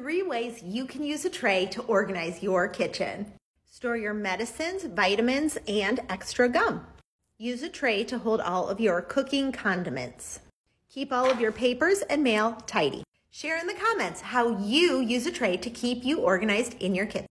Three ways you can use a tray to organize your kitchen. Store your medicines, vitamins, and extra gum. Use a tray to hold all of your cooking condiments. Keep all of your papers and mail tidy. Share in the comments how you use a tray to keep you organized in your kitchen.